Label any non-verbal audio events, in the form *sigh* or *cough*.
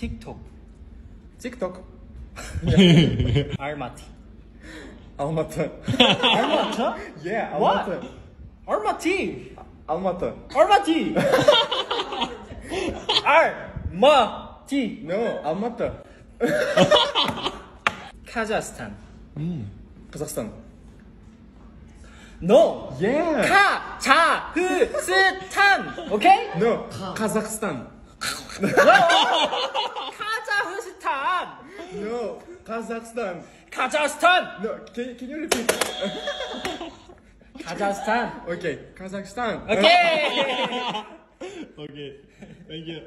TikTok. TikTok. *laughs* Almaty. *laughs* Almaty. Almaty? Yeah, Almaty. What? Almaty. Almaty. Almaty. *laughs* Almaty. No, Almaty. Kazakhstan. Mm. Kazakhstan. No. Yeah. Kazakhstan. Okay? No. Kazakhstan. 카자흐스탄. No, Kazakhstan. 카자흐스탄. No, can, can you repeat? 카자흐스탄. Okay, Kazakhstan. 오케이. okay. Thank you.